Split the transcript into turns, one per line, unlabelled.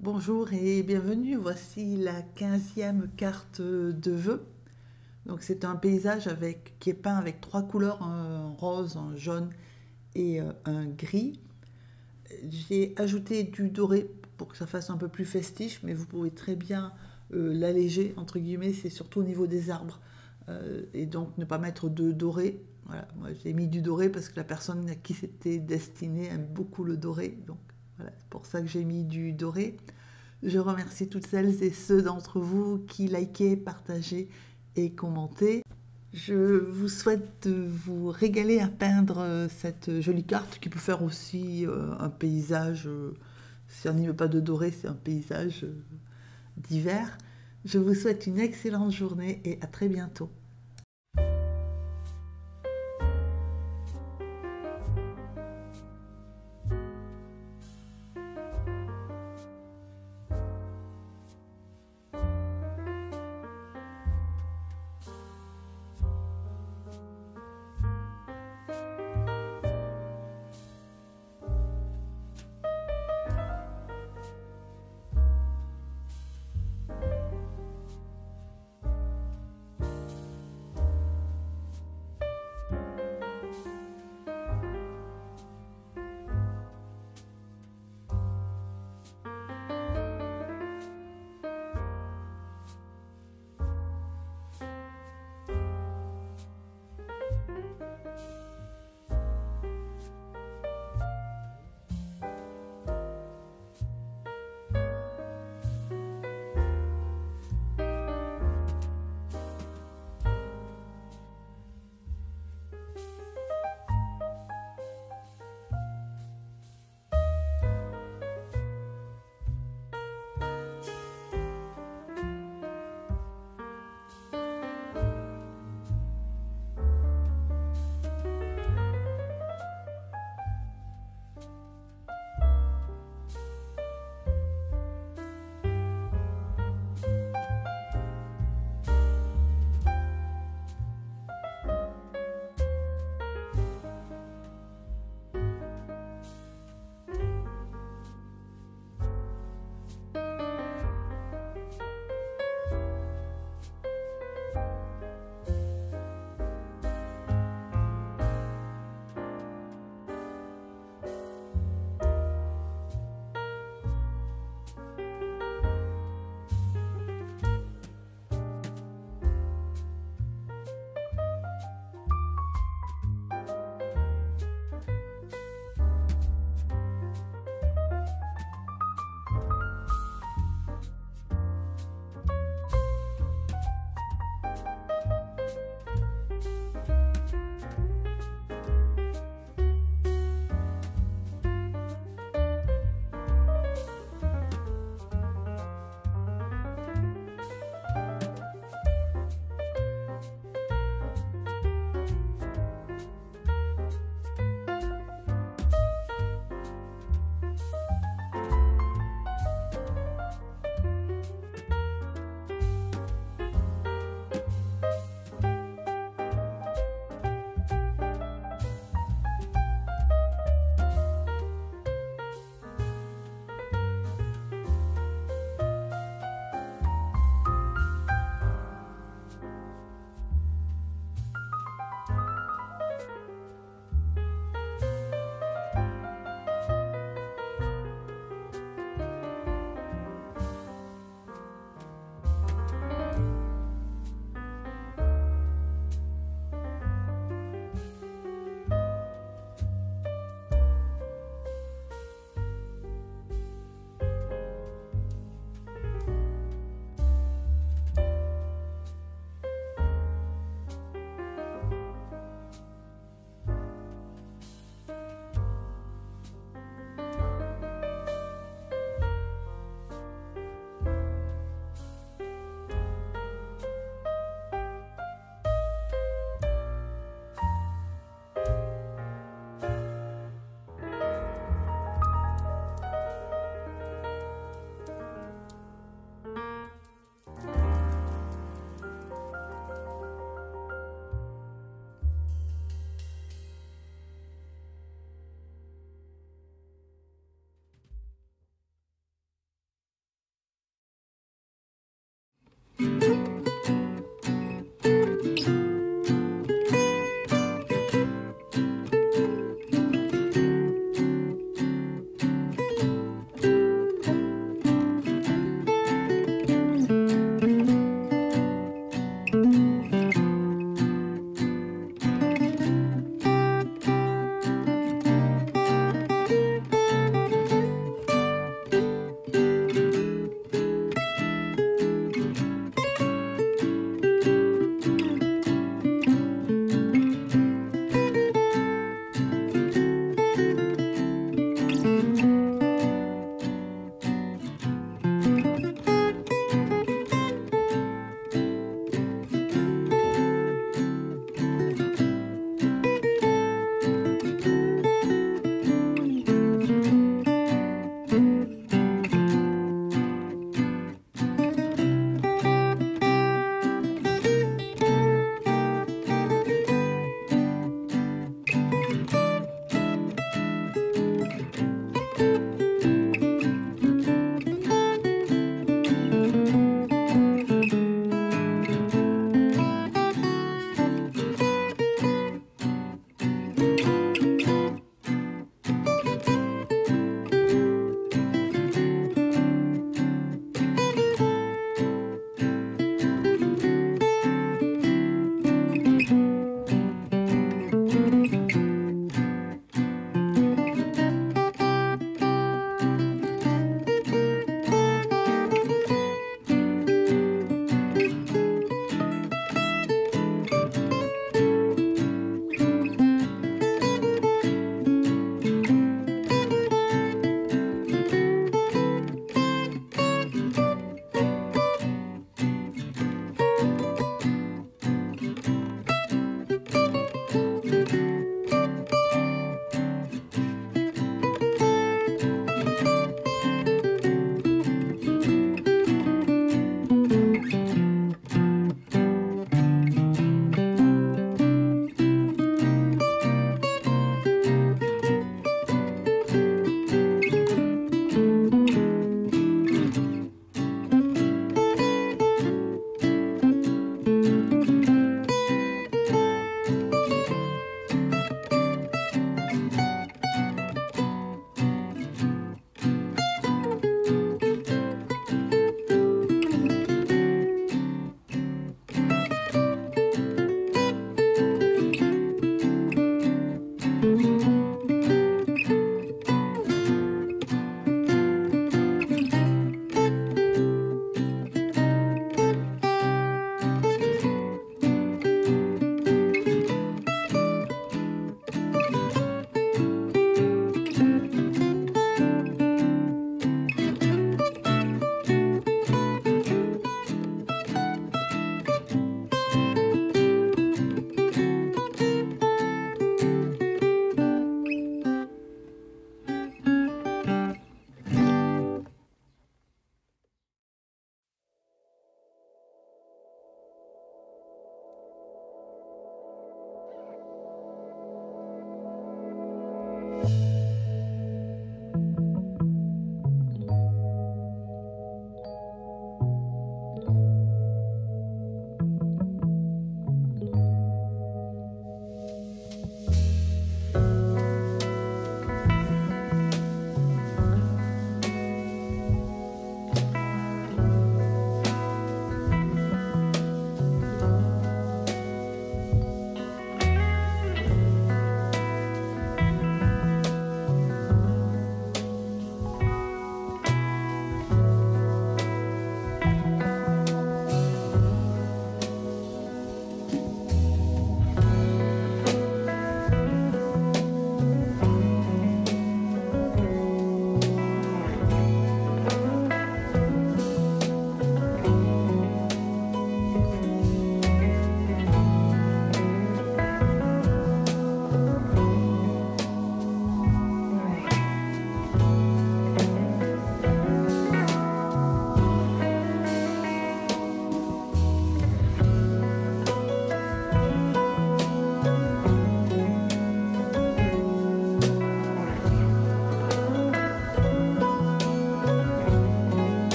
Bonjour et bienvenue, voici la 15e carte de vœux. Donc c'est un paysage qui est peint avec trois couleurs, un rose, un jaune et euh, un gris. J'ai ajouté du doré pour que ça fasse un peu plus festif, mais vous pouvez très bien euh, l'alléger, entre guillemets, c'est surtout au niveau des arbres. Euh, et donc ne pas mettre de doré. Voilà, moi j'ai mis du doré parce que la personne à qui c'était destiné aime beaucoup le doré. Donc voilà, c'est pour ça que j'ai mis du doré. Je remercie toutes celles et ceux d'entre vous qui likez, partagez et commentez. Je vous souhaite de vous régaler à peindre cette jolie carte qui peut faire aussi euh, un paysage, euh, si on n'y veut pas de doré, c'est un paysage euh, d'hiver. Je vous souhaite une excellente journée et à très bientôt.